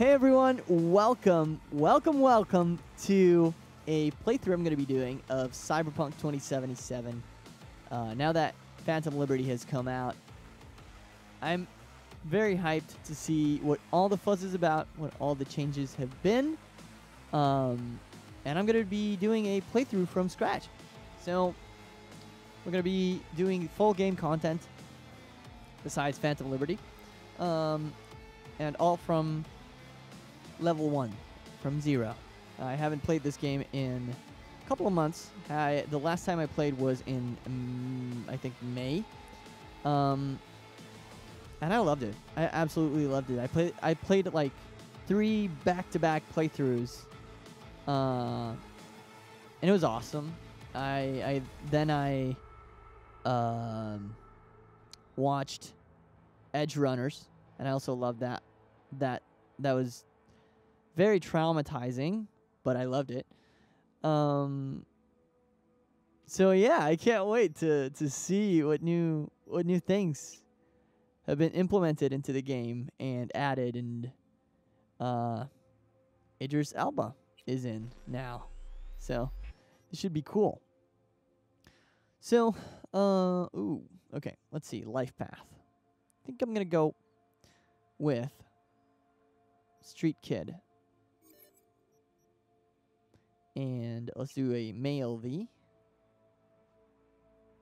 Hey everyone, welcome, welcome, welcome to a playthrough I'm going to be doing of Cyberpunk 2077. Uh, now that Phantom Liberty has come out, I'm very hyped to see what all the fuzz is about, what all the changes have been. Um, and I'm going to be doing a playthrough from scratch. So, we're going to be doing full game content besides Phantom Liberty. Um, and all from level one, from zero. I haven't played this game in a couple of months. I, the last time I played was in, um, I think, May. Um, and I loved it. I absolutely loved it. I played I played like three back-to-back playthroughs, uh, and it was awesome. I I then I um, watched Edgerunners, and I also loved that. That that was very traumatizing, but I loved it. Um, so yeah, I can't wait to to see what new what new things have been implemented into the game and added, and uh, Idris Elba is in now, so it should be cool. So, uh, ooh, okay, let's see, life path. I think I'm gonna go with Street Kid. And let's do a male V.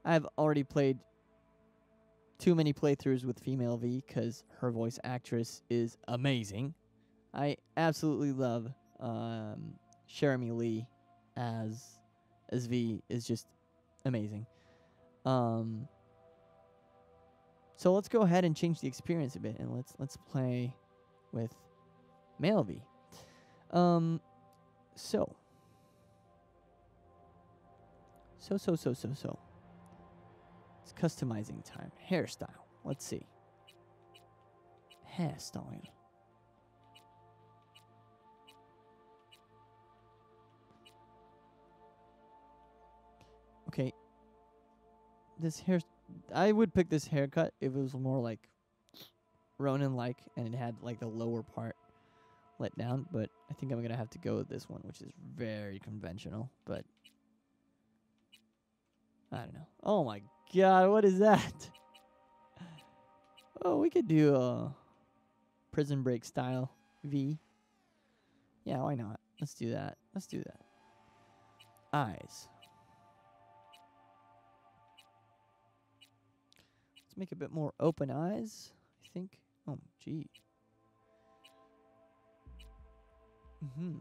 I've already played too many playthroughs with female V because her voice actress is amazing. I absolutely love um, Cherami Leigh as as V is just amazing. Um, so let's go ahead and change the experience a bit and let's let's play with male V. Um, so so so so so so. It's customizing time. Hairstyle. Let's see. Hairstyle. Okay. This hair I would pick this haircut if it was more like Ronin like and it had like the lower part let down, but I think I'm gonna have to go with this one, which is very conventional, but I don't know. Oh my god, what is that? Oh, we could do a prison break style V. Yeah, why not? Let's do that. Let's do that. Eyes. Let's make a bit more open eyes, I think. Oh, gee. Mm-hmm.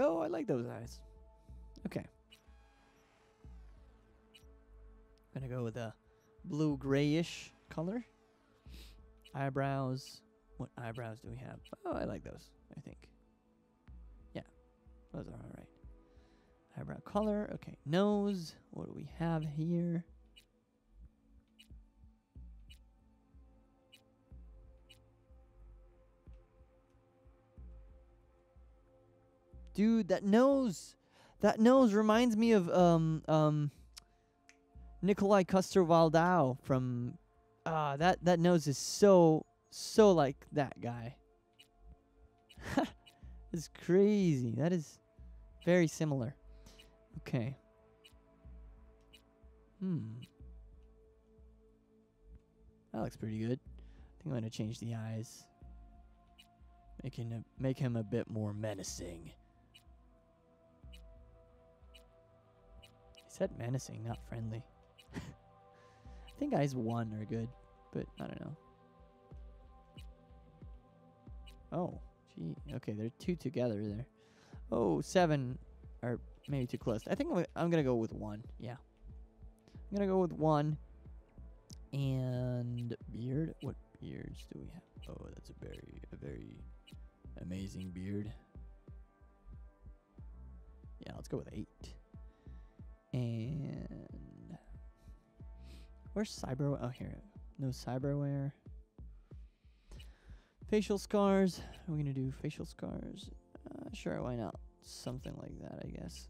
Oh, I like those eyes. Okay. I'm Gonna go with a blue grayish color. Eyebrows. What eyebrows do we have? Oh, I like those, I think. Yeah, those are alright. Eyebrow color. Okay, nose. What do we have here? Dude, that nose, that nose reminds me of um um Nikolai Coster-Waldau from ah that that nose is so so like that guy. it's crazy. That is very similar. Okay. Hmm. That looks pretty good. I think I'm gonna change the eyes. Making him make him a bit more menacing. Said menacing, not friendly. I think eyes one are good, but I don't know. Oh, gee. Okay, there are two together there. Oh, seven are maybe too close. I think I'm, I'm gonna go with one. Yeah, I'm gonna go with one. And beard. What beards do we have? Oh, that's a very, a very amazing beard. Yeah, let's go with eight. And where's cyber? Oh, here. No cyberware. Facial scars. Are we gonna do facial scars? Uh, sure, why not? Something like that, I guess.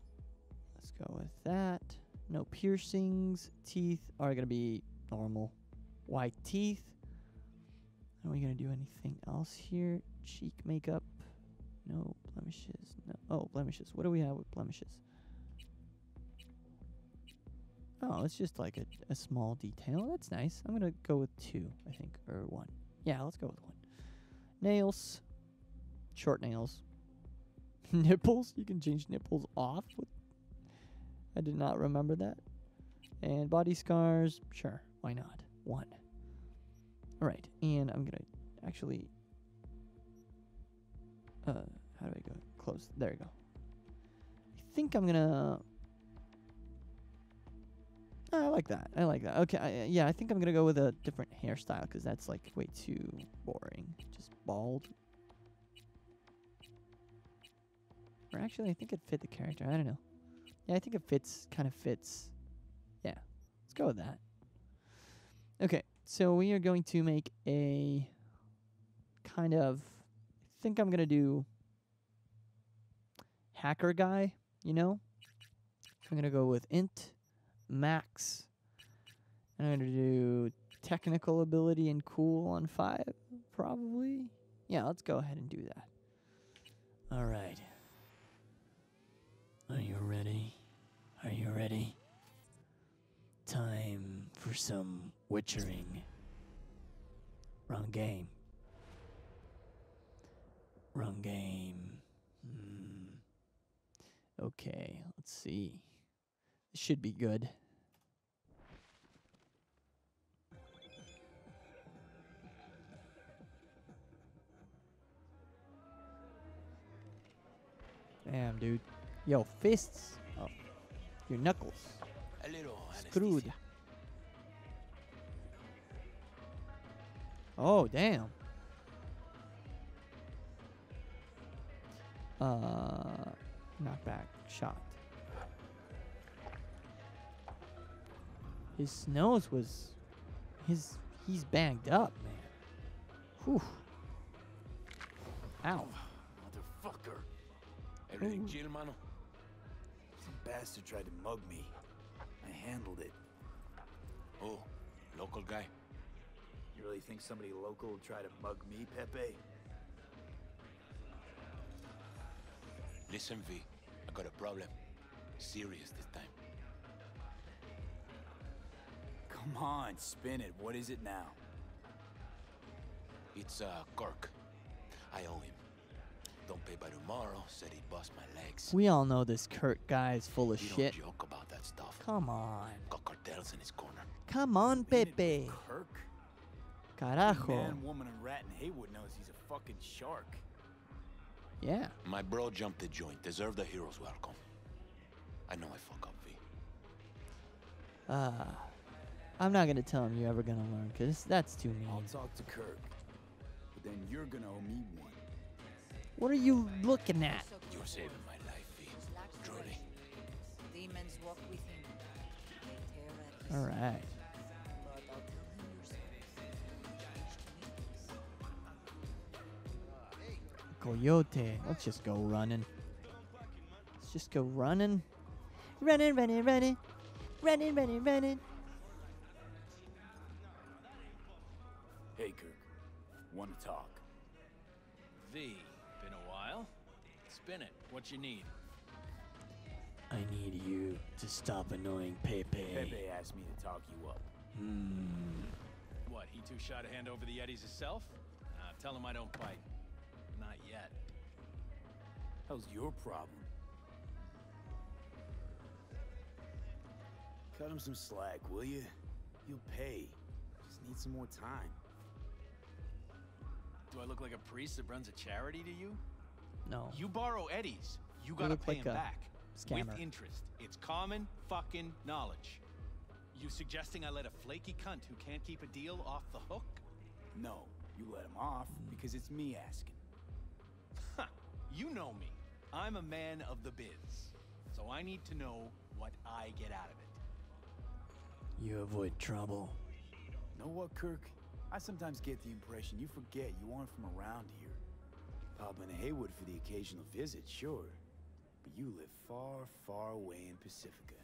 Let's go with that. No piercings. Teeth are gonna be normal. White teeth. Are we gonna do anything else here? Cheek makeup. No blemishes. No. Oh, blemishes. What do we have with blemishes? Oh, it's just like a, a small detail. That's nice. I'm gonna go with two, I think, or one. Yeah, let's go with one. Nails. Short nails. nipples. You can change nipples off. I did not remember that. And body scars. Sure, why not? One. All right, and I'm gonna actually. Uh, how do I go? Close. There you go. I think I'm gonna. Oh, I like that. I like that. Okay, I, yeah, I think I'm gonna go with a different hairstyle because that's like way too boring. Just bald. Or actually, I think it fit the character. I don't know. Yeah, I think it fits. Kind of fits. Yeah, let's go with that. Okay, so we are going to make a kind of. I think I'm gonna do hacker guy. You know, I'm gonna go with int max. And I'm gonna do technical ability and cool on five, probably. Yeah, let's go ahead and do that. All right. Are you ready? Are you ready? Time for some witchering. Wrong game. Wrong game. Hmm. Okay, let's see. Should be good. Damn, dude. Yo, fists. Oh. Your knuckles. A little Screwed. Oh, damn. Uh, knockback shot. His nose was, his he's banged up, man. Whew. Ow. Motherfucker. Everything Ooh. chill, mano? Some bastard tried to mug me. I handled it. Oh, local guy. You really think somebody local would try to mug me, Pepe? Listen, V. I got a problem. Serious this time. Come on, spin it. What is it now? It's, uh, Kirk. I owe him. Don't pay by tomorrow. Said he'd bust my legs. We all know this Kurt guy is full of he shit. don't joke about that stuff. Come on. Got cartels in his corner. Come on, Pepe. Kirk? Carajo. Man, woman, and rat in Heywood knows he's a fucking shark. Yeah. My bro jumped the joint. Deserve the hero's welcome. I know I fuck up, V. Uh, I'm not gonna tell him you're ever gonna learn, cause that's too mean. I'll talk to Kirk. But then you're gonna owe me one. What are you looking at? You're saving my life, V. Truly. Demons walk with him. They tear at his All soul. right. But I'll tell him your Coyote. Let's just go running. Let's just go running. Running, running, running. Running, running, running. Wanna talk? V, been a while. Spin it. What you need? I need you to stop annoying Pepe. Pepe asked me to talk you up. Hmm. What, he too shy to hand over the Eddies himself? Uh, tell him I don't bite. Not yet. How's your problem? Cut him some slack, will you? You'll pay. Just need some more time. Do I look like a priest that runs a charity to you? No. You borrow Eddies, you gotta pay like him back. scammer. With interest. It's common fucking knowledge. You suggesting I let a flaky cunt who can't keep a deal off the hook? No, you let him off because it's me asking. Ha! You know me. I'm a man of the biz. So I need to know what I get out of it. You avoid trouble. Know what, Kirk? I sometimes get the impression you forget you aren't from around here. Pop into Heywood for the occasional visit, sure. But you live far, far away in Pacifica.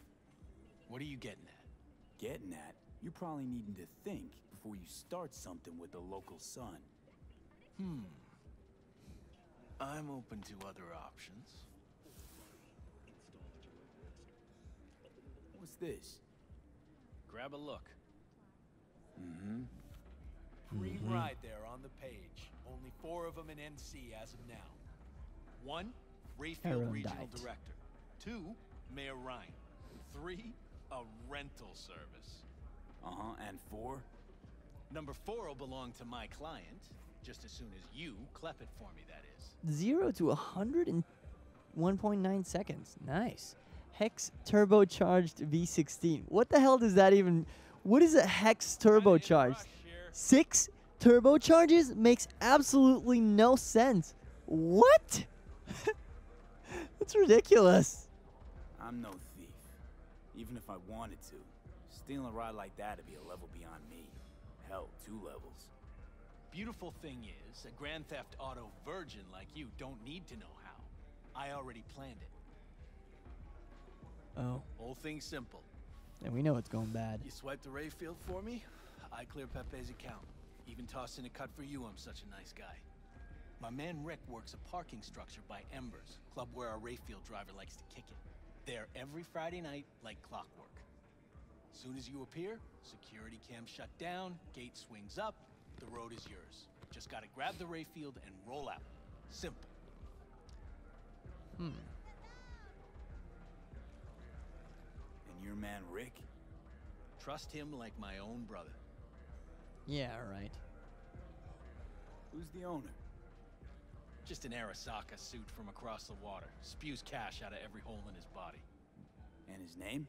What are you getting at? Getting at, you're probably needing to think before you start something with the local sun. Hmm. I'm open to other options. What's this? Grab a look. Mm-hmm. Green ride there on the page. Only four of them in NC as of now. One, Rayfield Regional died. Director. Two, Mayor Ryan. Three, a rental service. Uh-huh, and four? Number four will belong to my client, just as soon as you clep it for me, that is. Zero to a hundred in 1.9 seconds. Nice. Hex turbocharged V16. What the hell does that even? What is a hex turbocharged? Six turbocharges makes absolutely no sense. What? That's ridiculous. I'm no thief. Even if I wanted to. Stealing a ride like that would be a level beyond me. Hell, two levels. Beautiful thing is, a Grand Theft Auto virgin like you don't need to know how. I already planned it. Oh, Whole thing's simple. and we know it's going bad. You swipe the Rayfield for me, I clear Pepe's account. Even toss in a cut for you, I'm such a nice guy. My man Rick works a parking structure by Embers, club where our Rayfield driver likes to kick it. There every Friday night, like clockwork. Soon as you appear, security cam shut down, gate swings up, the road is yours. Just gotta grab the Rayfield and roll out. Simple. Hmm. And your man Rick? Trust him like my own brother. Yeah, right. Who's the owner? Just an Arasaka suit from across the water. Spews cash out of every hole in his body. And his name?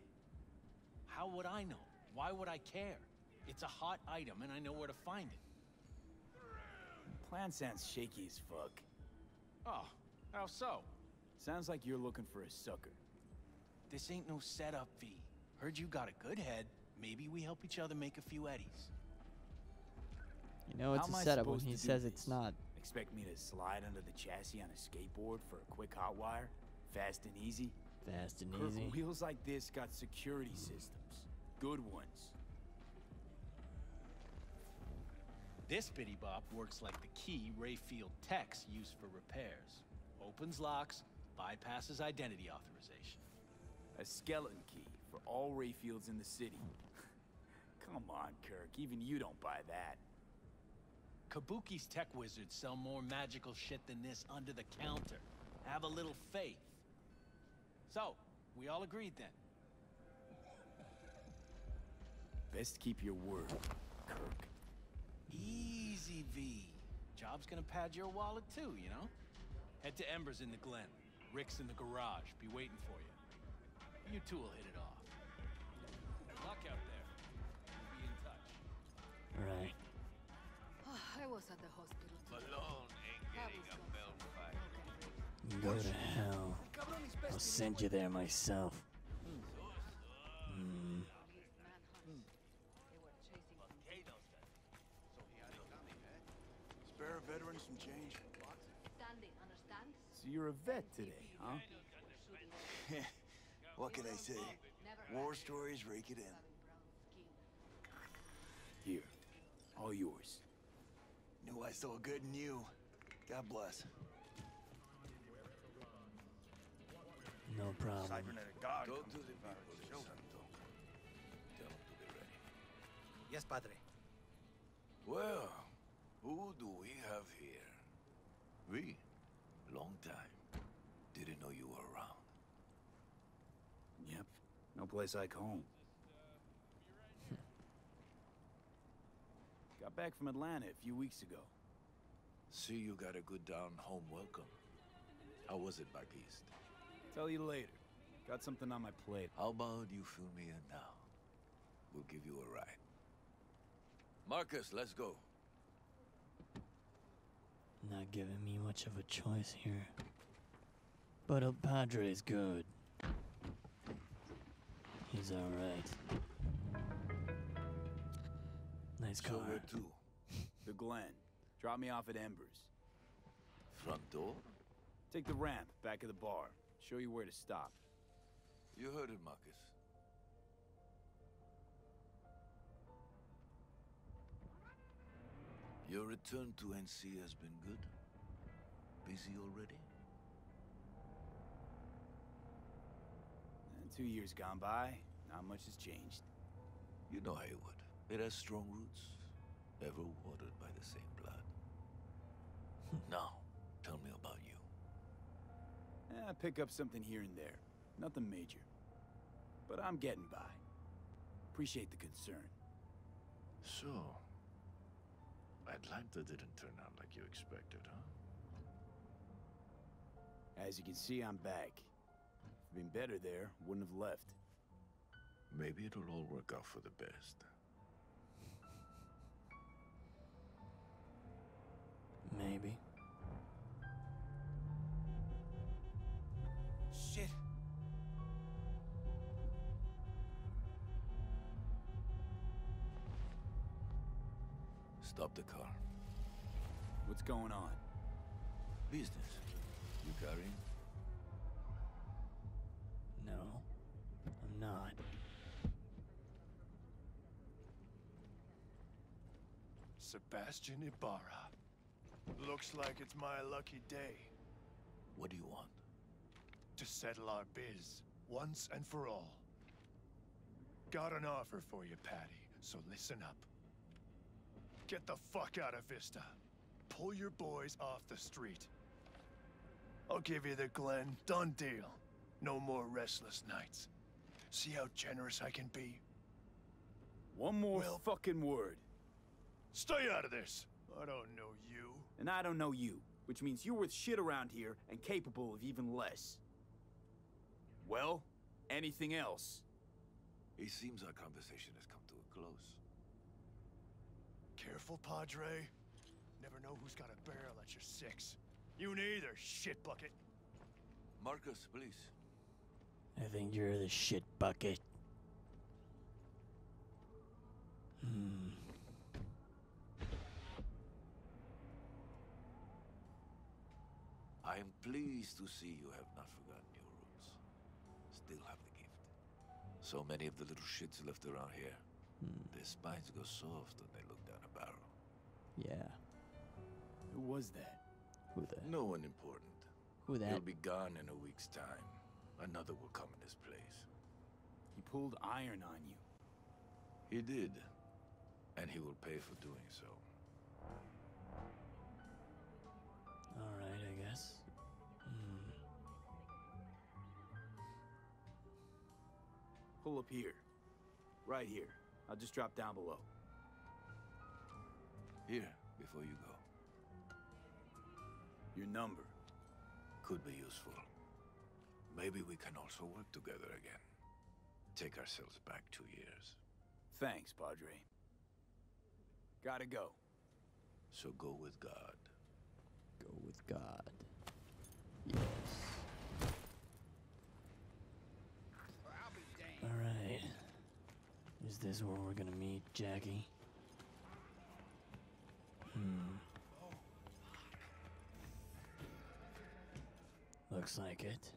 How would I know? Why would I care? It's a hot item and I know where to find it. Plan sounds shaky as fuck. Oh, how so? Sounds like you're looking for a sucker. This ain't no setup, V. Heard you got a good head. Maybe we help each other make a few eddies. You know it's How a setup when he says it's not. Expect me to slide under the chassis on a skateboard for a quick hot wire? Fast and easy? Fast and Kirk, easy. wheels like this got security systems. Good ones. This bitty bop works like the key Rayfield techs use for repairs. Opens locks, bypasses identity authorization. A skeleton key for all Rayfields in the city. Come on, Kirk. Even you don't buy that. Kabuki's tech wizards sell more magical shit than this under the counter. Have a little faith. So, we all agreed then. Best keep your word, Kirk. Easy, V. Job's gonna pad your wallet too, you know? Head to Embers in the Glen. Rick's in the garage. Be waiting for you. You two will hit it off. Good luck out there. Be in touch. Right. I was at the hospital. today. Malone ain't getting a milk fight. Go to hell. I'll send you there myself. Mm. Spare a veteran some change. So you're a vet today, huh? What can I say? War stories rake it in. Here. All yours. Knew I saw good in you. God bless. No problem. Cybernetic guard. Go to the people, show. Santo. Tell them to be ready. Yes, Padre. Well, who do we have here? We. Long time. Didn't know you were around. Yep. No place like home. Got back from Atlanta a few weeks ago. See you got a good down home welcome. How was it back east? Tell you later. Got something on my plate. How about you fill me in now? We'll give you a ride. Marcus, let's go. Not giving me much of a choice here. But El Padre's good. He's alright. Nice So car. where to? The Glen. Drop me off at Embers. Front door? Take the ramp, back of the bar. Show you where to stop. You heard it, Marcus. Your return to NC has been good? Busy already? And two years gone by, not much has changed. You know Heywood. It has strong roots, ever watered by the same blood. now, tell me about you. Eh, I pick up something here and there. Nothing major. But I'm getting by. Appreciate the concern. So, Atlanta didn't turn out like you expected, huh? As you can see, I'm back. If it'd been better there, wouldn't have left. Maybe it'll all work out for the best. Maybe. Shit. Stop the car. What's going on? Business. You carrying? No, I'm not. Sebastian Ibarra. Looks like it's my lucky day What do you want? to settle our biz once and for all. Got an offer for you, Patty, so listen up. Get the fuck out of Vista. Pull your boys off the street. I'll give you the Glen. Done deal. No more restless nights. See how generous I can be? One more Well- fucking word. Stay out of this. I don't know you. And I don't know you, which means you're worth shit around here and capable of even less. Well, anything else? It seems our conversation has come to a close. Careful, Padre. Never know who's got a barrel at your six. You neither, shit bucket. Marcus, please. I think you're the shit bucket. Hmm. I am pleased to see you have not forgotten your roots. Still have the gift. So many of the little shits left around here. Hmm. Their spines go soft when they look down a barrel. Yeah. Who was that? Who that? No one important. Who that? He'll be gone in a week's time. Another will come in his place. He pulled iron on you. He did. And he will pay for doing so. Pull up here. Right here. I'll just drop down below. Here, before you go. Your number. Could be useful. Maybe we can also work together again. Take ourselves back two years. Thanks, Padre. Gotta go. So go with God. Go with God. Yes. All right. Is this where we're gonna meet Jackie? Hmm. Looks like it.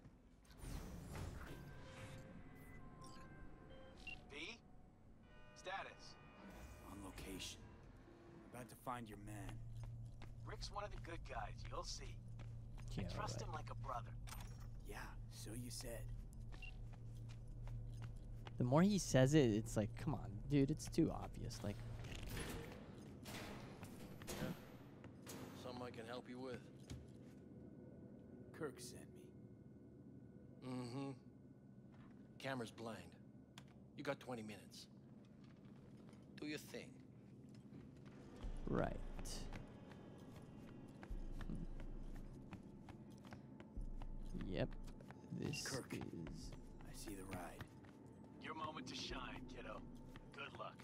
V? Status. On location. About to find your man. Rick's one of the good guys, you'll see. Yeah, Trust right. him like a brother. Yeah, so you said. The more he says it, it's like, come on, dude, it's too obvious. Like, Something I can help you with. Kirk sent me. Mm-hmm. Camera's blind. You got 20 minutes. Do your thing. right. Hmm. Yep. This Kirk. is. I see the ride. Moment to shine, kiddo. Good luck.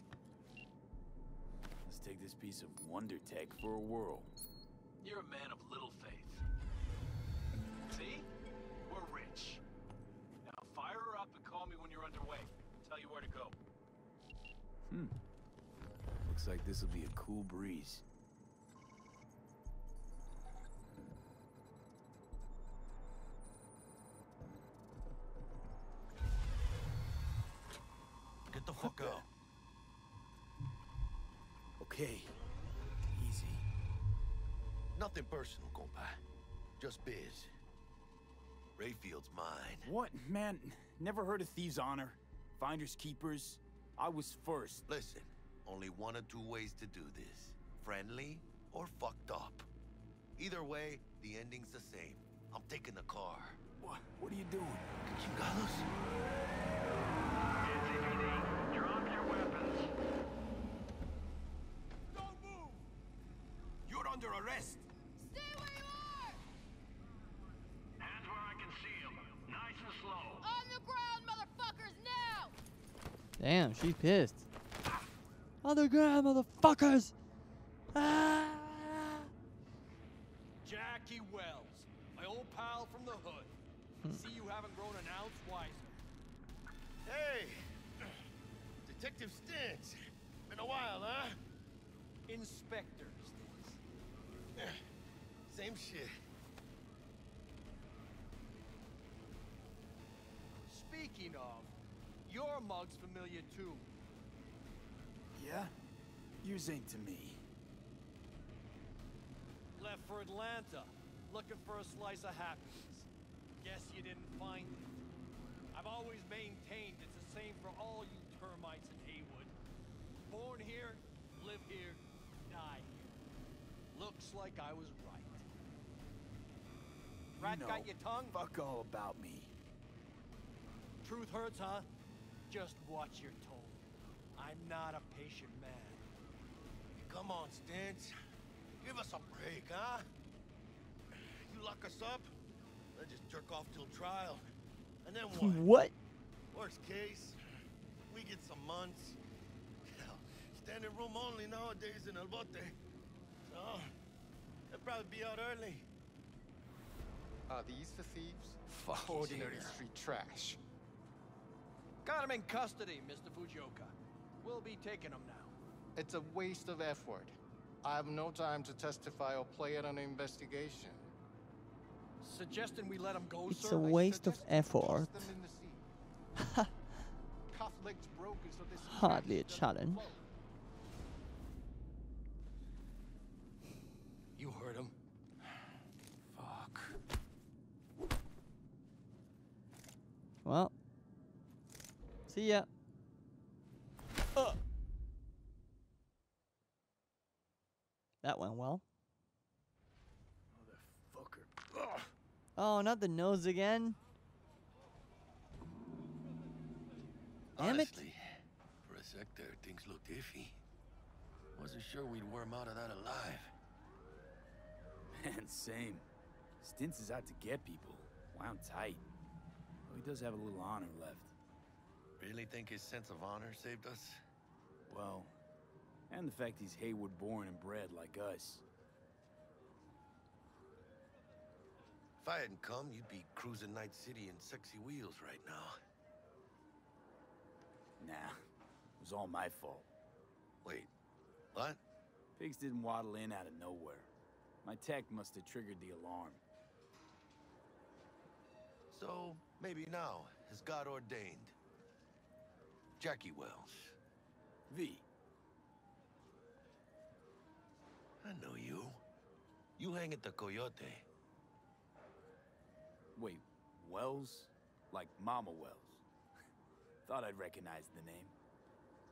Let's take this piece of wonder tech for a whirl. You're a man of little faith. See? We're rich. Now fire her up and call me when you're underway. I'll Tell you where to go. Hmm. Looks like this will be a cool breeze. Okay. Easy. Nothing personal, compa. Just biz. Rayfield's mine. What? Man, never heard of thieves' honor. Finders keepers. I was first. Listen, only one or two ways to do this. Friendly or fucked up. Either way, the ending's the same. I'm taking the car. What? What are you doing? Chingados? Drop your weapons. Don't move! You're under arrest! Stay where you are! Hands where I can see them. Nice and slow. On the ground, motherfuckers, now! Damn, she's pissed. On the ground, motherfuckers! Ah! Jackie Wells, my old pal from the hood. See you haven't grown an ounce wiser. Hey! Detective Stintz. Been a while, huh? Inspector Stintz. Same shit. Speaking of, your mug's familiar too. Yeah? Yours ain't to me. Left for Atlanta, looking for a slice of happiness. Guess you didn't find it. I've always maintained it's the same for all you termites in Heywood. Born here, live here, die here. Looks like I was right. Rat you know, got your tongue? Fuck all about me. Truth hurts, huh? Just watch your tone. I'm not a patient man. Come on, Stintz. Give us a break, huh? You lock us up, then just jerk off till trial. And then what? what? Worst case, we get some months. Hell, standing room only nowadays in El Bote. So, they'll probably be out early. Are these the thieves? Fuck, oh Ordinary street trash. Got him in custody, Mr. Fujioka. We'll be taking him now. It's a waste of effort. I have no time to testify or play at an investigation. Suggesting we let him go, sir. It's sir? a waste of Suggest we effort. toss them in the sea. Cuff legs broken, so this Hardly a trash doesn't challenge. float. You heard him. Fuck. Well. See ya. Uh. That went well. Motherfucker. Ugh. Oh, not the nose again. Damn it. Honestly, for a sec there, things looked iffy. Wasn't sure we'd worm out of that alive. Man, same. Stintz is out to get people. Wound tight. Well, he does have a little honor left. Really think his sense of honor saved us? Well, and the fact he's Heywood born and bred like us. If I hadn't come, you'd be cruising Night City in sexy wheels right now. Nah, it was all my fault. Wait, what? Pigs didn't waddle in out of nowhere. My tech must have triggered the alarm. So, maybe now, as God ordained. Jackie Wells. V, I know you. You hang at the Coyote. wait, Wells? Like Mama Wells. Thought I'd recognize the name.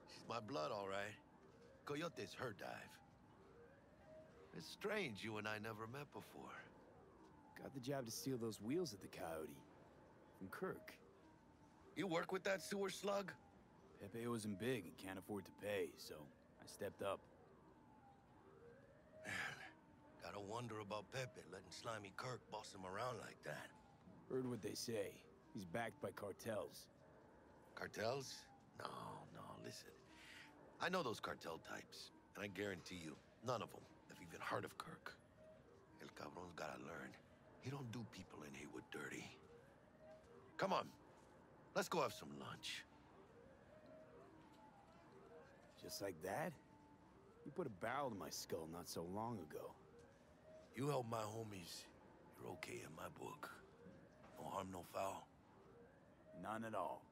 She's my blood, all right. Coyote's her dive. It's strange you and I never met before. Got the job to steal those wheels at the Coyote. From Kirk. You work with that sewer slug? Pepe wasn't big and can't afford to pay, so I stepped up. Man, gotta wonder about Pepe letting Slimy Kirk boss him around like that. Heard what they say. He's backed by cartels. Cartels? No, no, listen. I know those cartel types, and I guarantee you, none of them have even heard of Kirk. El Cabron's gotta learn. He don't do people in Heywood dirty. Come on, let's go have some lunch. Just like that? You put a barrel to my skull not so long ago. You helped my homies. You're okay in my book. No harm, no foul. None at all.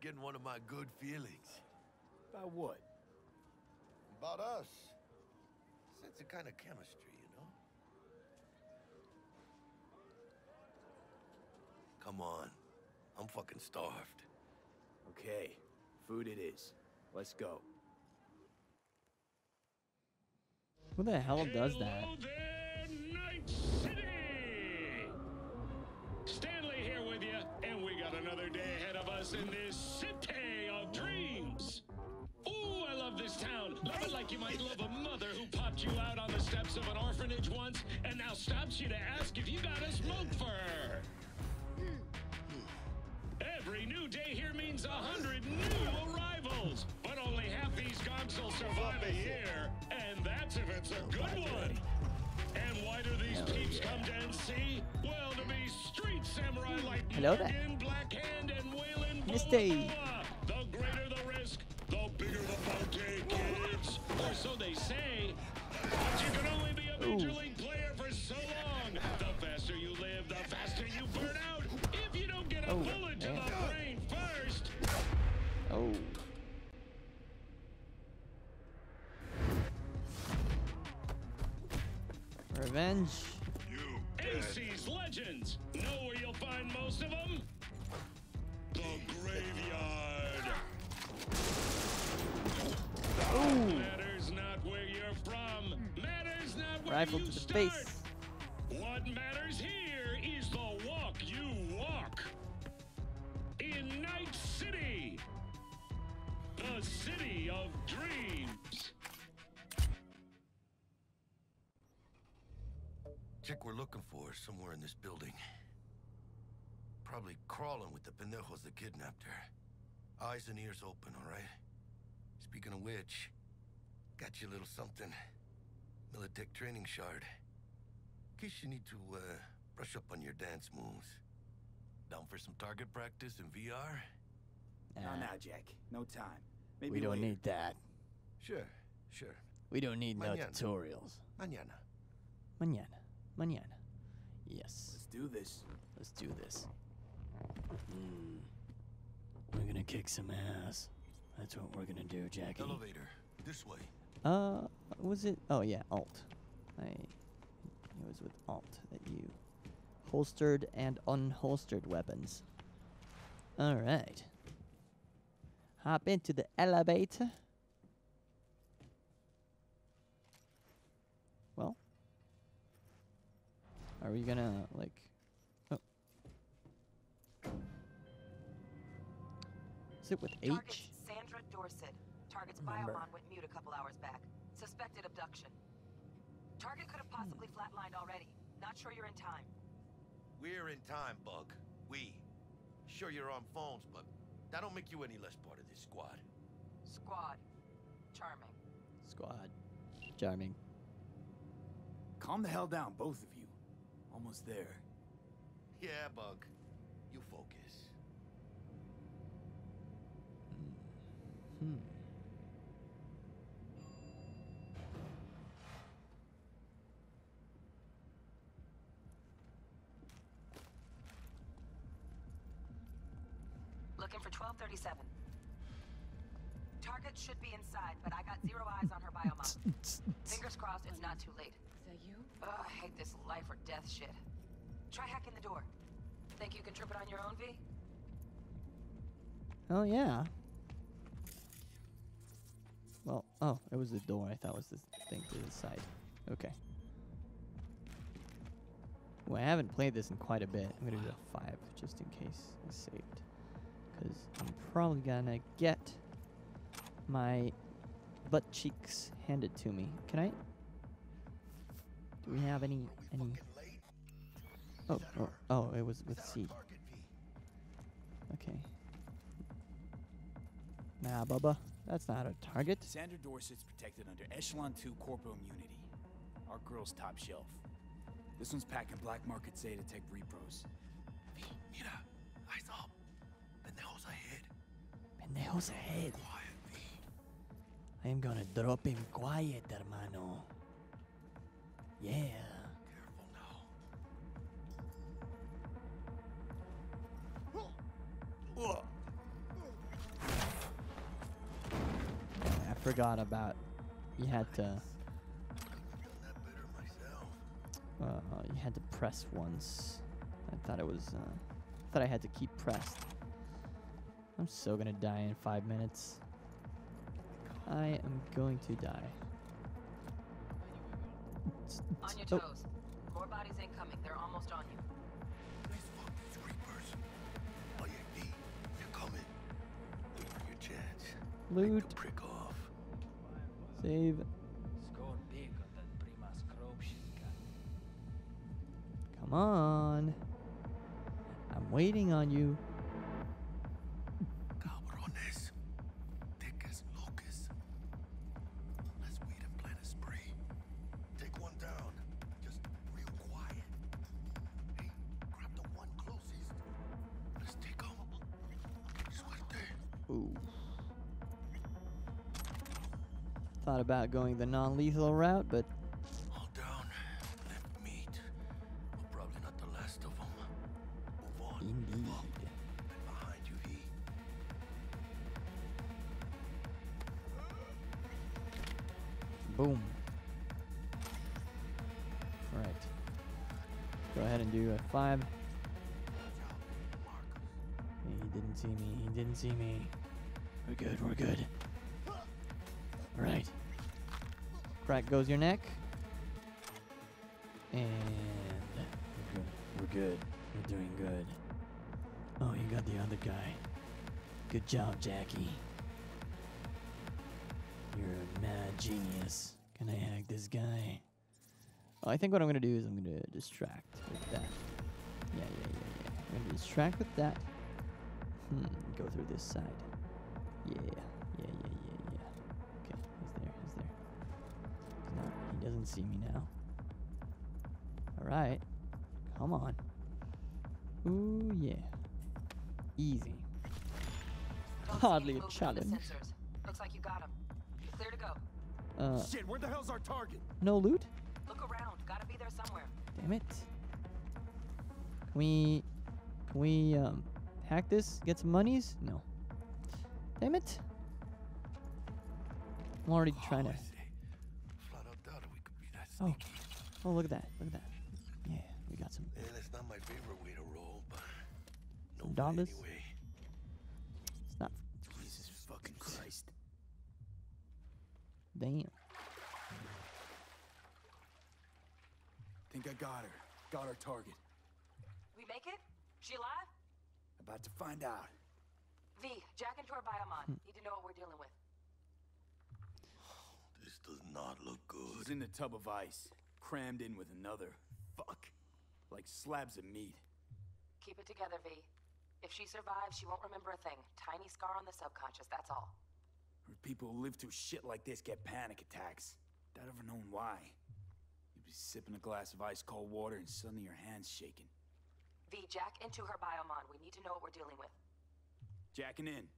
Getting one of my good feelings. About what? About us. That's a kind of chemistry, you know? Come on. I'm fucking starved. Okay. Food it is. Let's go. Who the hell does that? Night City! Stanley here with you, and we got another day ahead of us in this city of dreams. Ooh, I love this town. Love it like you might love a mother who popped you out on the steps of an orphanage once and now stops you to ask if you got a smoke for her. Every new day here means a hundred new arrivals, but only half these gonks will survive a year, and that's if it's a good one. And why do these peeps come to NC? Well, to be street samurai like Hello there. Morgan, Blackhand, and Waylon. The greater the risk, the bigger the bounty, kids. Or so they say. But you can only be a major Ooh. league player for so long. The faster you live, the faster you burn out. If you don't get a Oh, bullet to damn. the brain first. Oh. Revenge. NC's legends. Know where you'll find most of them? The graveyard. Ooh. Matters not where you're from. Matters not where Rifle you to the start. face. Looking for is somewhere in this building. Probably crawling with the pendejos that kidnapped her. Eyes and ears open, all right? Speaking of which, got you a little something. Militech training shard. In case you need to, uh, brush up on your dance moves. Down for some target practice in VR? No, Nah, now, Jack. No time. Maybe we don't later. need that. Sure, sure. We don't need no Mañana. tutorials. Mañana. Mañana. Mañana. Yes. Let's do this. Let's do this. Mm. We're gonna kick some ass. That's what we're gonna do, Jackie. Elevator. This way. Uh, was it? Oh yeah, Alt. I. It was with Alt that you holstered and unholstered weapons. All right. Hop into the elevator. Well, are we gonna like? Oh. Is it with Target H? Sandra Dorset. Target's Remember. biomon went mute a couple hours back. Suspected abduction. Target could have hmm. possibly flatlined already. Not sure you're in time. We're in time, Bug. We. Sure you're on phones, but that don't make you any less part of this squad. Squad. Charming. Squad. Charming. Calm the hell down, both of you. Almost there. Yeah, Bug. You focus. Hmm. Looking for 1237. Target should be inside, but I got zero eyes on her biomon. Fingers crossed it's not too late. Is you? Ugh, I hate this life or death shit. Try hacking the door. Think you can trip it on your own, V? Oh yeah. Well, oh, it was the door. I thought it was this thing to the side. Okay. Well, I haven't played this in quite a bit. I'm gonna do a five just in case I saved, because I'm probably gonna get my butt cheeks handed to me. Can I? Do we have any any? Oh, oh, oh! It was with C. Okay. Nah, Bubba. That's not a target. Sandra Dorset's protected under Echelon 2 Corpo Immunity. Our girl's top shelf. This one's packing black market Zetatech repros. Mira, eyes up. Pendejos ahead. Pendejos ahead. Quiet, V. I am gonna drop him quiet, hermano. Yeah. Careful now. I forgot about. You had to. Uh, you had to press once. I thought it was uh, that I had to keep pressed. I'm so gonna die in five minutes. I am going to die. On your Oh. toes. More bodies incoming. They're almost on you. Oh, yeah, V, they're coming. Wait for your chance. Loot. Prick off. Save. Scored big on that Primas Grove shit guy. Come on. I'm waiting on you. Thought about going the non-lethal route, but Crack goes your neck. And we're good. We're good. We're doing good. Oh, you got the other guy. Good job, Jackie. You're a mad genius. Can I hack this guy? Oh, I think what I'm gonna do is I'm gonna distract with that. Yeah, yeah, yeah, yeah. I'm gonna distract with that. Hmm. Go through this side. Yeah, not. See me now. All right. Come on. Ooh yeah. Easy. Don't Hardly a movement on the challenge. Looks like you got him. Clear to go. Uh, Shit, where the hell's our target? no loot. Look around. Gotta be there somewhere. Damn it. Can we can we um hack this? Get some monies? No. Damn it. I'm already trying to Flat out doubt we could be that Oh. Oh look at that. Look at that. Yeah, we got some And it's not my favorite way to roll, but no way dollars. anyway. It's not Jesus fucking Christ. damn. Think I got her. Got our target. We make it? She alive? About to find out. V, Jack and Tor Biomon. Hmm. Need to know what we're dealing with. This does not look good. She's in the tub of ice, crammed in with another. Fuck. Like slabs of meat. Keep it together, V. If she survives, she won't remember a thing. Tiny scar on the subconscious, that's all. Where people who live through shit like this get panic attacks. Without ever knowing why. You'd be sipping a glass of ice cold water and suddenly your hand's shaking. V, Jack into her Biomon. We need to know what we're dealing with. Jacking in.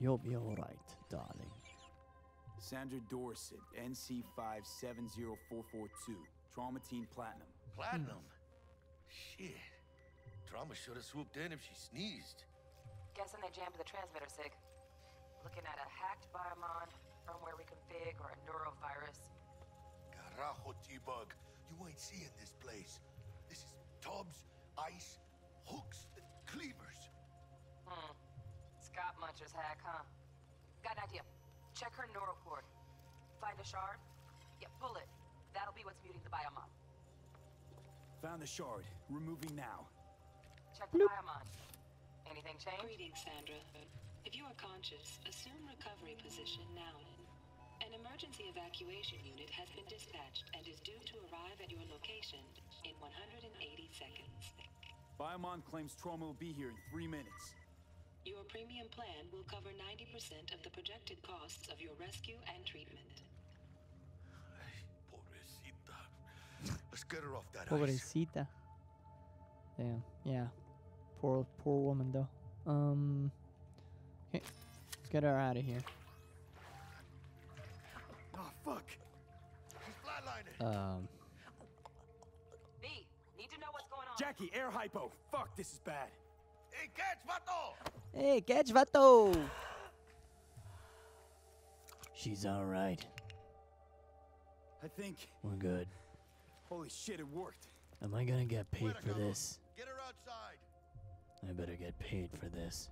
You'll be alright, darling. Sandra Dorset, NC570442. Trauma Team Platinum. Platinum? Shit. Trauma should have swooped in if she sneezed. Guessing they jammed the transmitter, Sig. Looking at a hacked Biomon, firmware reconfig, or a neurovirus. Carajo, T-Bug. You ain't seeing this place. This is tubs, ice, hooks, and cleavers. Scott Muncher's hack, huh? Got an idea. Check her neural cord. Find a shard? Yeah, pull it. That'll be what's muting the Biomon. Found the shard. Removing now. Check the Biomon. Anything change? Greetings, Sandra. If you are conscious, assume recovery position now. An emergency evacuation unit has been dispatched and is due to arrive at your location in 180 seconds. Biomon claims trauma will be here in three minutes. Your premium plan will cover 90% of the projected costs of your rescue and treatment. Pobrecita. Let's get her off that ice. Pobrecita. Damn. Yeah. Poor poor woman though. Um. Okay. Let's get her out of here. Oh, fuck. She's flatlining. Um. B, need to know what's going on. Jackie, air hypo. Fuck, this is bad. Hey, catch, vato! Hey, catch vato. She's all right. I think. We're good. Holy shit, it worked. Am I gonna get paid for this? Get her outside. I better get paid for this.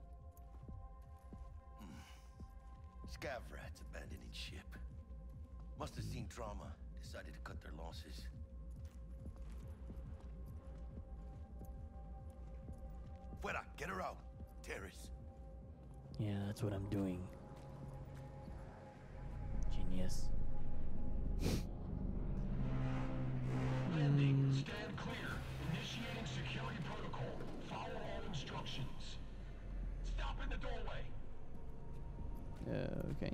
Scav rats abandoning ship. Must have seen trauma. Decided to cut their losses. Fuera, get her out. Terrace. Yeah, that's what I'm doing. Genius. Landing. Stand clear. Initiating security protocol. Follow all instructions. Stop in the doorway. Uh, okay.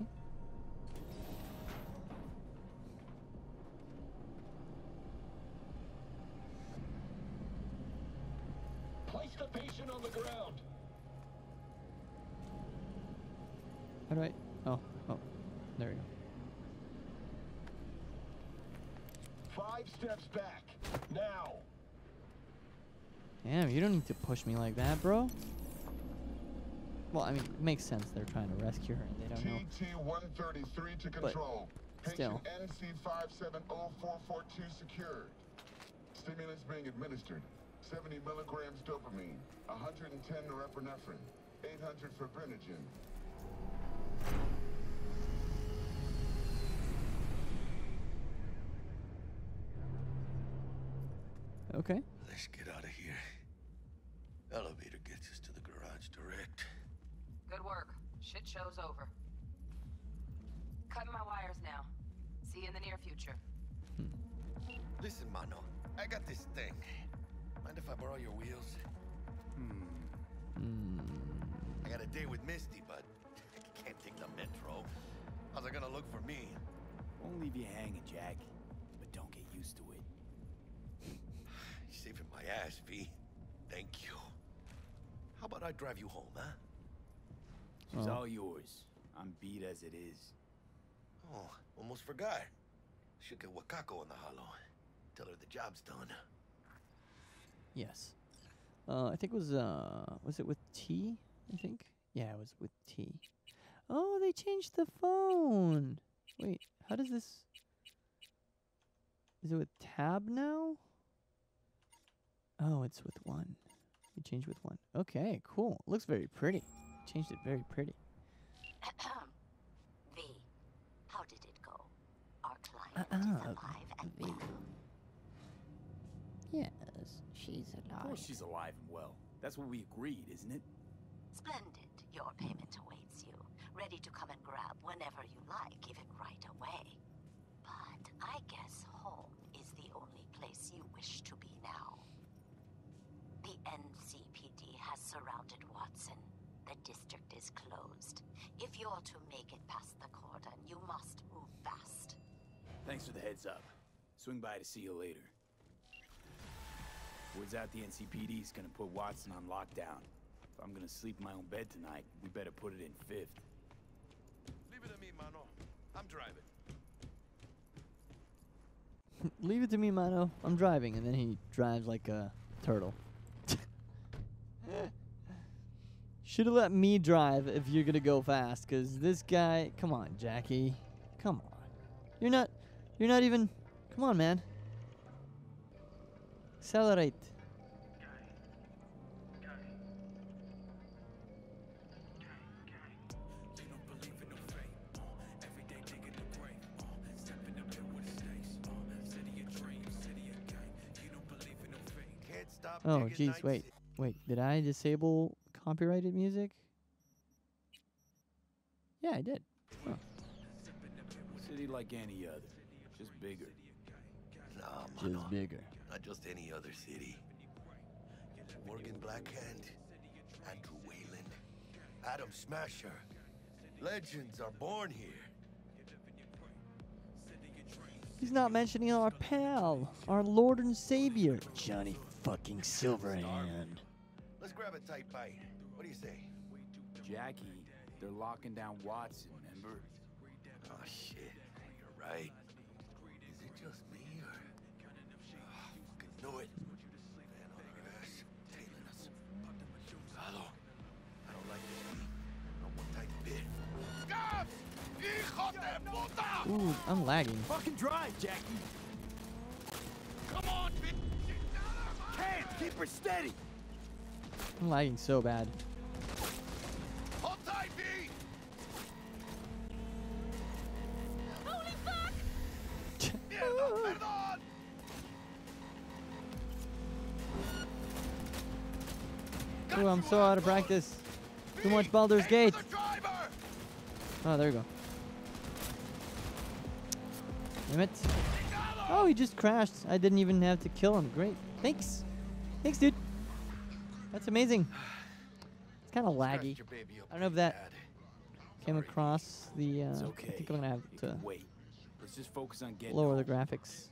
Damn, you don't need to push me like that, bro. Well, I mean, it makes sense. They're trying to rescue her and they don't know. TT-133 to But still. NC570442 secured. Stimulants being administered. 70 milligrams dopamine, 110 norepinephrine, 800 fibrinogen. Okay. Let's get out of here. Elevator gets us to the garage direct. Good work. Shit show's over. Cutting my wires now. See you in the near future. Listen, Mano. I got this thing. Mind if I borrow your wheels? Hmm. I got a date with Misty, but I can't take the metro. How's it gonna look for me? Won't leave you hanging, Jack. But don't get used to it. You're saving my ass, V. Thank you. How about I drive you home, huh? She's Oh. all yours. I'm beat as it is. Oh, almost forgot. Should get Wakako on the holo. Tell her the job's done. Yes. Uh, I think it was uh, was it with T? I think. Yeah, it was with T. Oh, they changed the phone. Wait, how does this? Is it with tab now? Oh, it's with one. You changed with one. Okay, cool. Looks very pretty. Changed it very pretty. V, how did it go? Our client Uh, is alive and V. well. Yes, she's alive. Of course she's alive and well. That's what we agreed, isn't it? Splendid. Your payment awaits you, ready to come and grab whenever you like, even right away. But I guess home is the only place you wish to be now. The NCPD has surrounded Watson. The district is closed. If you're to make it past the cordon, you must move fast. Thanks for the heads up. Swing by to see you later. Word's out the NCPD's gonna put Watson on lockdown. If I'm gonna sleep in my own bed tonight, we better put it in fifth. Leave it to me, Mano. I'm driving. Leave it to me, Mano. I'm driving, and then he drives like a turtle. Should have let me drive if you're gonna go fast, cause this guy. Come on, Jackie. Come on. You're not. You're not even. Come on, man. Accelerate. Oh, geez, Wait. Wait. Did I disable copyrighted music? Yeah, I did. Oh. City like any other, just bigger. Nah, Just bigger. Not just any other city. Morgan Blackhand, Andrew Whalen, Adam Smasher. Legends are born here. He's not mentioning our pal, our Lord and Savior, Johnny fucking Silverhand. Let's grab a tight bite. What do you say? Jackie, they're locking down Watson, remember? Oh shit, you're right. Is it just me or? Oh, fucking knew it. Man on our ass, tailing us. Hello. I don't like this beat. Not one tight bit. Scavs! Hijo Ooh, I'm lagging. Fucking drive, Jackie. Come on, bitch. Hands, keep her steady. I'm lagging so bad. Ooh, I'm so out of practice. Too much Baldur's Gate. Oh, there you go. Damn it. Oh, he just crashed. I didn't even have to kill him. Great. Thanks. Thanks, dude. That's amazing. It's kind of laggy. I don't know if that came across the. Uh, It's I think I'm gonna have to wait. Let's just focus on getting lower the graphics.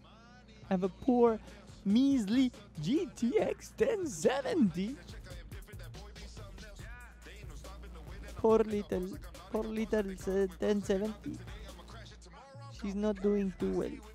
I have a poor, measly GTX 1070. Poor little, poor little uh, 1070. She's not doing too well.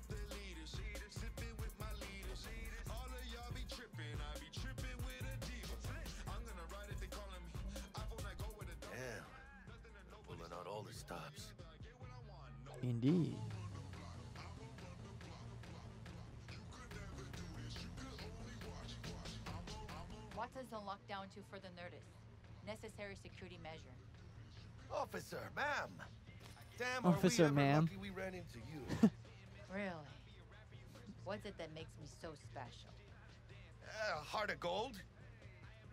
Officer, are we ever ma'am. we ran into you. Really? What's it that makes me so special? Uh, heart of gold?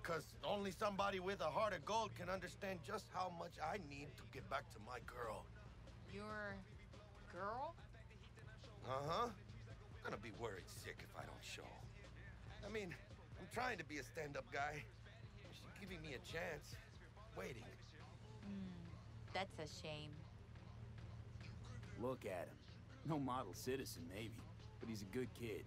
Because only somebody with a heart of gold can understand just how much I need to get back to my girl. Your girl? Uh-huh. I'm gonna be worried sick if I don't show. I mean, I'm trying to be a stand-up guy. She's giving me a chance. Waiting. Hmm, that's a shame. Look at him. No model citizen, maybe, but he's a good kid.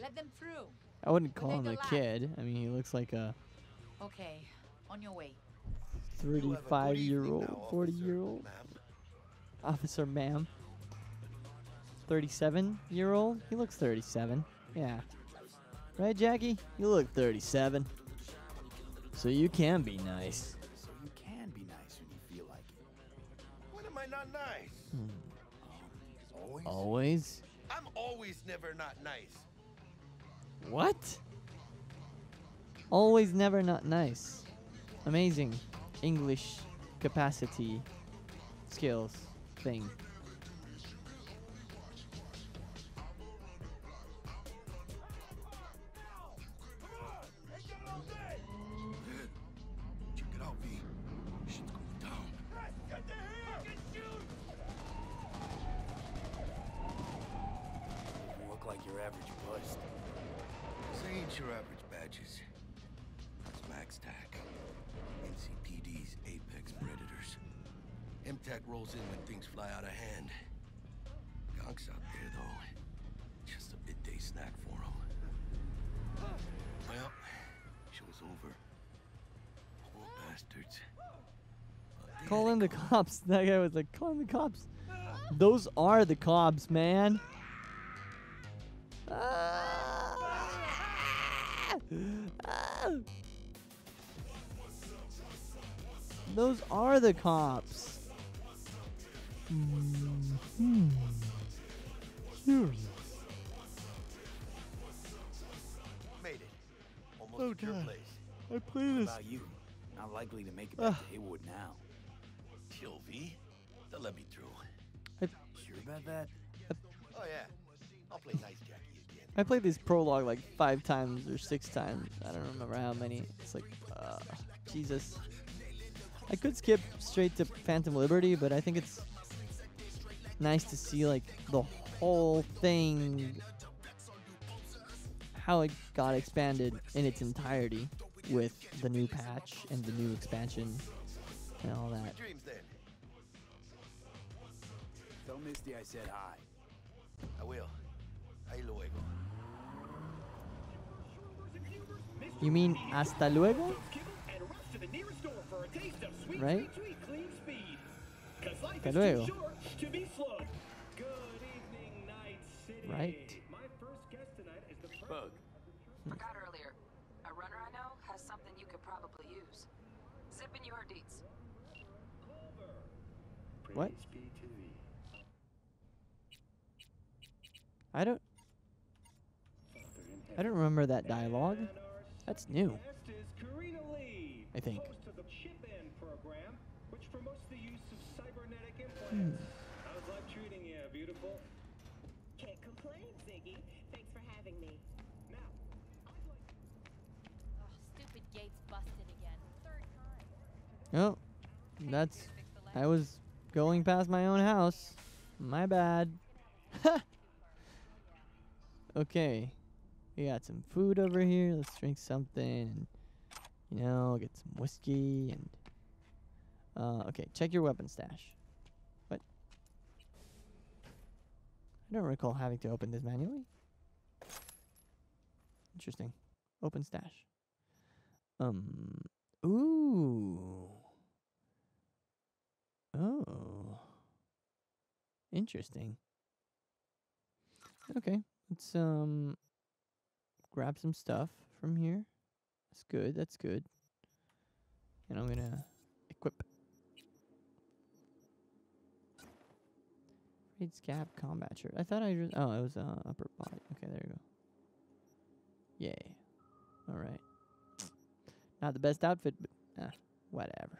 Let them through. I wouldn't call him a a kid. I mean, he looks like a Okay, on your way. 35 year old, 40 year old. Officer, ma'am. 37 year old? He looks 37. Yeah. Right, Jackie? You look 37. So you can be nice. Not nice? Always? Always? I'm always never not nice. What? Always, never, not nice. Amazing English capacity skills thing. The cops. That guy was like, calling the cops. Those are the cops, man. Ah! Ah! Those are the cops. Hmm. Hmm. Made it. Almost Oh, your place. I play this. about you? Not likely to make it back Ugh. to Heywood now. That? Oh, yeah. I'll play nice Jackie again. I played this prologue like five times or six times. I don't remember how many. It's like, uh, Jesus. I could skip straight to Phantom Liberty, but I think it's nice to see like the whole thing, how it got expanded in its entirety with the new patch and the new expansion and all that. Dreams then. Tell Misty I said hi. I will. Ahí luego. You mean hasta luego? Right? Hasta luego. Right? Bug. Hmm. Forgot earlier. A runner I know has something you could probably use. Zip in your deets. What? I don't. I don't remember that dialogue. That's new. I think. Hmm. Oh, that's. I was going past my own house. My bad. okay. We got some food over here. Let's drink something and, you know, get some whiskey and. Uh, okay, check your weapon stash. What? I don't recall having to open this manually. Interesting. Open stash. Um. Ooh. Oh. Interesting. Okay, let's um grab some stuff from here. That's good. That's good. And I'm gonna equip. Raid scab combat shirt. I thought I just. Oh, it was uh, upper body. Okay, there you go. Yay. All right. Not the best outfit, but ah, whatever.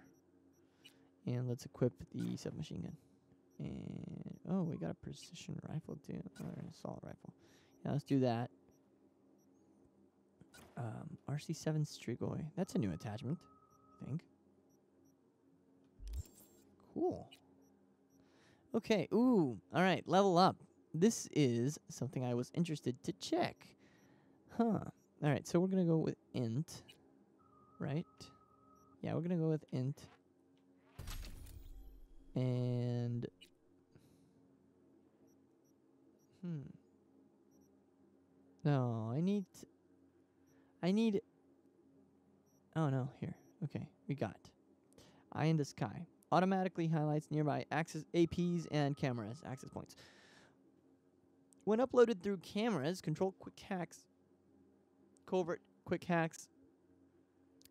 And let's equip the submachine gun. And oh, we got a precision rifle too, or an assault rifle. Yeah, let's do that. Um, RC7 Strigoi. That's a new attachment, I think. Cool. Okay. Ooh. All right. Level up. This is something I was interested to check. Huh. All right. So we're gonna go with int. Right. Yeah, we're gonna go with int. And hmm. No, I need I need Oh no, here. Okay, we got Eye in the sky. Automatically highlights nearby access APs and cameras, access points. When uploaded through cameras, control quick hacks, covert quick hacks,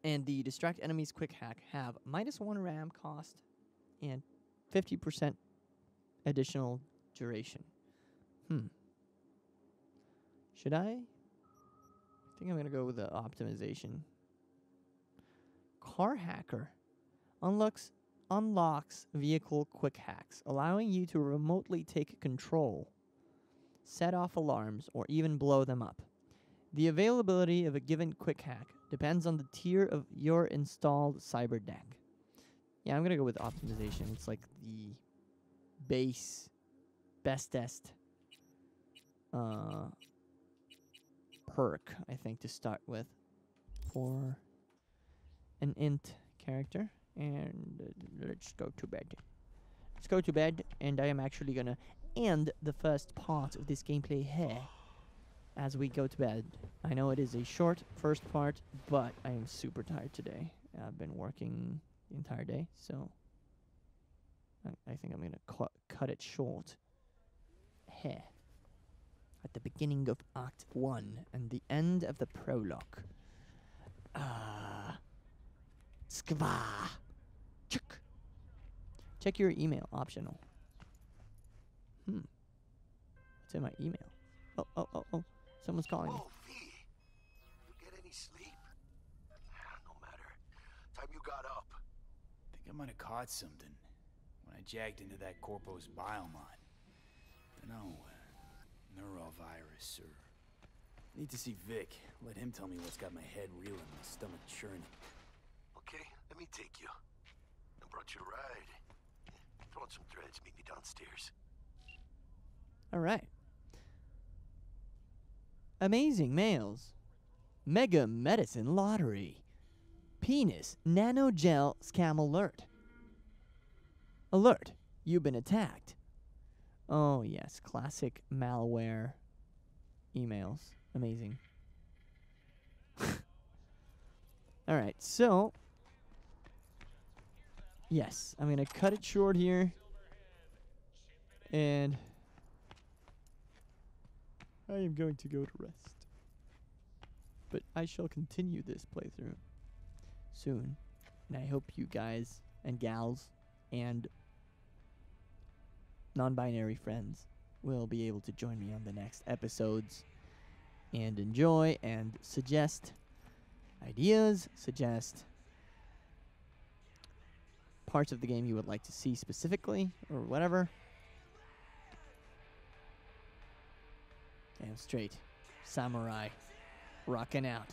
and the distract enemies quick hack have minus one RAM cost and 50% additional duration. Hmm. Should I? I think I'm going to go with the optimization. Car Hacker unlocks unlocks vehicle quick hacks, allowing you to remotely take control, set off alarms, or even blow them up. The availability of a given quick hack depends on the tier of your installed cyber deck. Yeah, I'm gonna go with optimization. It's like the base, bestest uh, perk, I think, to start with for an int character. And let's go to bed. Let's go to bed, and I am actually gonna end the first part of this gameplay here as we go to bed. I know it is a short first part, but I am super tired today. I've been working the entire day, so I, I think I'm gonna cu- cut it short. Here. At the beginning of Act 1 and the end of the prologue. Ah. Skva. Check. Check your email, optional. Hmm. What's in my email? Oh, oh, oh, oh. Someone's calling me. You get any sleep? Ah, no matter. Time you got up. think I might have caught something when I jacked into that Corpo's biomon. Dunno, uh, neurovirus sir. Need to see Vic. Let him tell me what's got my head reeling, my stomach churning. Okay, let me take you. I brought you a ride. Throw on some threads, meet me downstairs. All right. Amazing males. Mega medicine lottery. Penis nanogel scam alert. Alert. You've been attacked. Oh, yes. Classic malware emails. Amazing. All right. So, yes, I'm going to cut it short here. And I am going to go to rest. But I shall continue this playthrough soon. And I hope you guys and gals and non-binary friends will be able to join me on the next episodes and enjoy and suggest ideas, suggest parts of the game you would like to see specifically or whatever. Damn straight. Samurai. Rocking out.